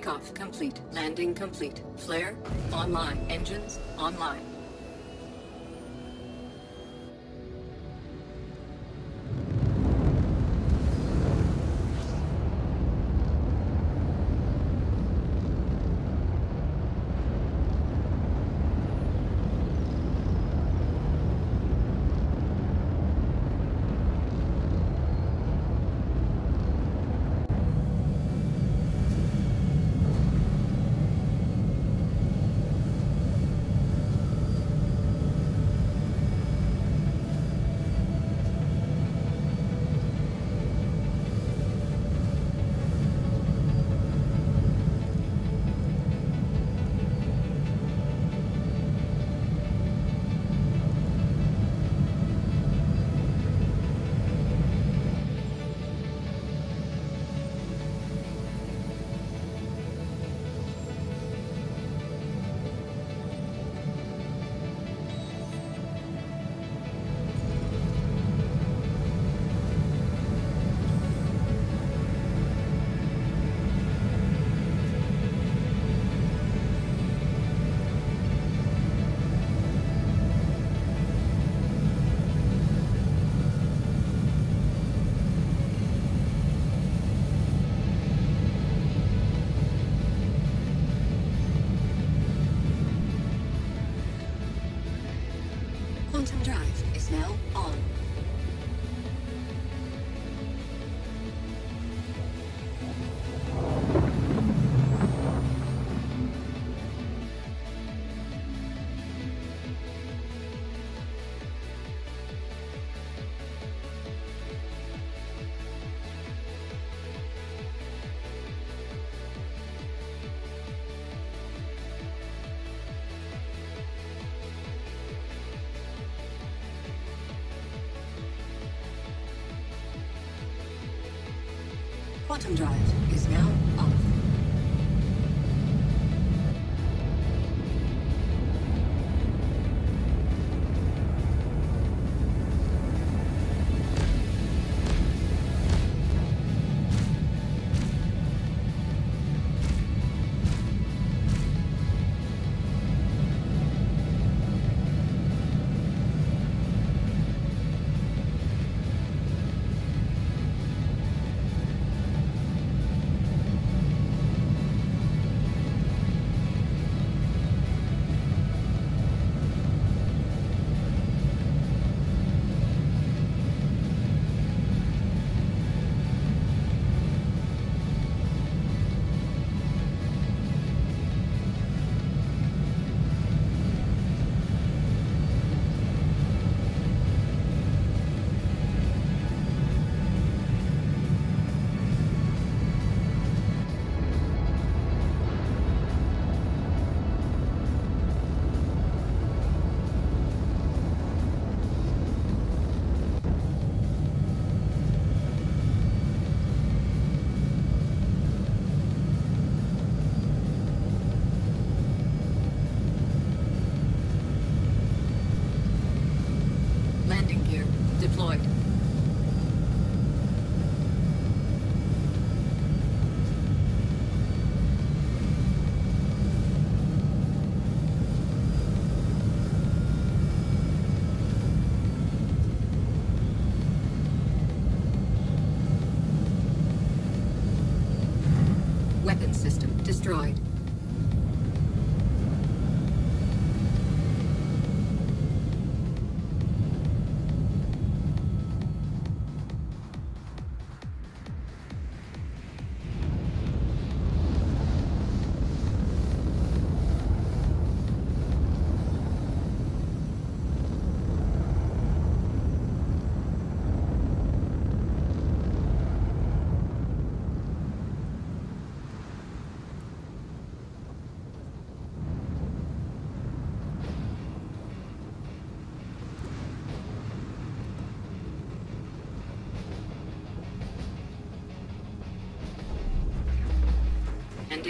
Takeoff complete. Landing complete. Flare online. Engines online. Quantum drive is now off.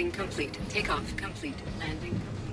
Landing complete. Takeoff complete. Landing complete.